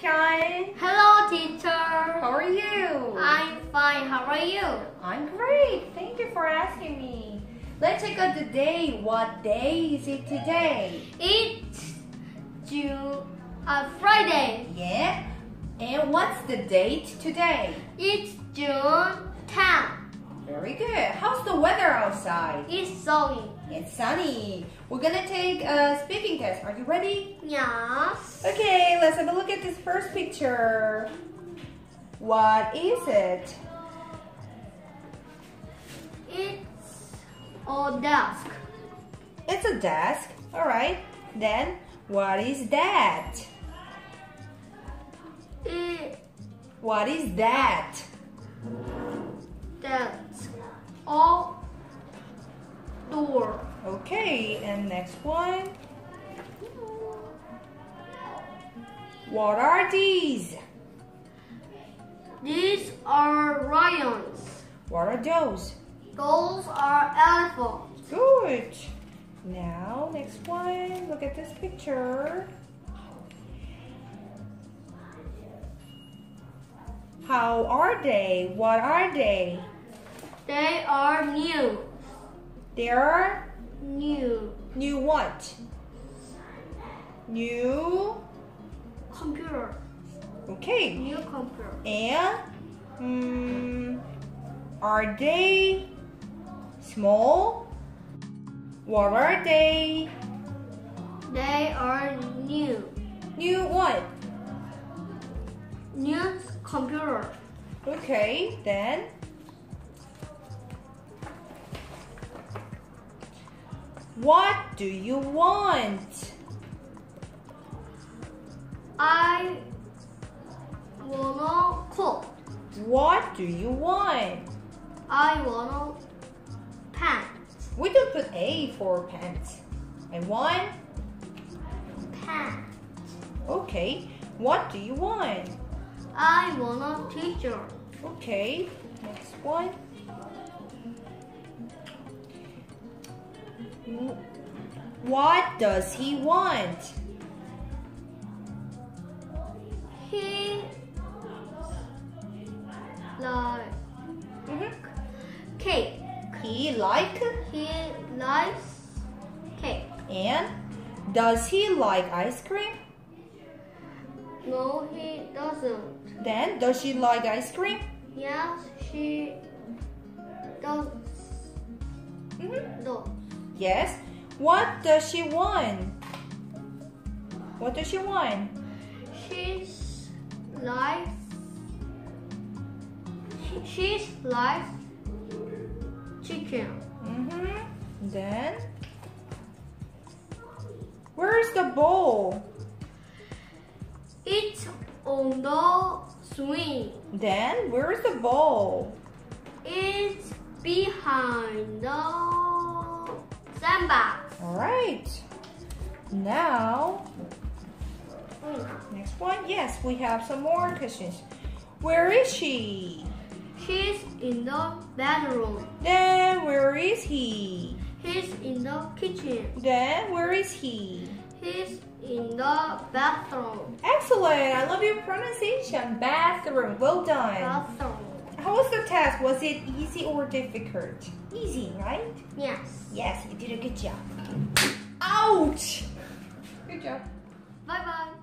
Sean. Hello, teacher. How are you? I'm fine. How are you? I'm great. Thank you for asking me. Let's check out the day. What day is it today? It's June, uh, Friday. Yeah. And what's the date today? It's June 10th. Very good. How's the weather outside? It's sunny. It's sunny. We're gonna take a speaking test. Are you ready? Yes. Okay, let's have a look at this first picture. What is it? It's a desk. It's a desk. All right. Then, what is that? It What is that? desk. A door. Okay, and next one. What are these? These are lions. What are those? Those are elephants. Good. Now, next one. Look at this picture. How are they? What are they? They are new. They're New new what? New. computer. Okay. New computer. And mm, are they small? What are they? They are new. New what? New computer. Okay, then. What do you want? I wanna cook. What do you want? I wanna pants. We don't put A for pants. And one? Pants. Okay. What do you want? I wanna teacher. Okay. Next one. What does he want? He like Mhm. cake. He like He likes cake. and does he like ice cream? No, he doesn't. Then does she like ice cream? Yes, she does. Mhm. does. Yes. What does she want? What does she want? She's like she- she's like chicken. Mm-hmm. Then where's the bowl? It's on the swing. Then where's the bowl? It's behind the sandbox. All right. Now, Mm. next one. Yes, we have some more questions. Where is she? She's in the bedroom. Then where is he? He's in the kitchen. Then where is he? He's in the bathroom. Excellent. I love your pronunciation. Bathroom. Well done. Bathroom. How was the test? Was it easy or difficult? Easy, right? Yes. Yes, you did a good job. Ouch! Good job. Bye bye.